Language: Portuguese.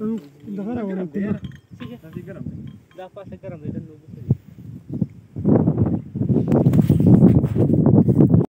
Dá para wala tina. Sige. Nasi Dá para.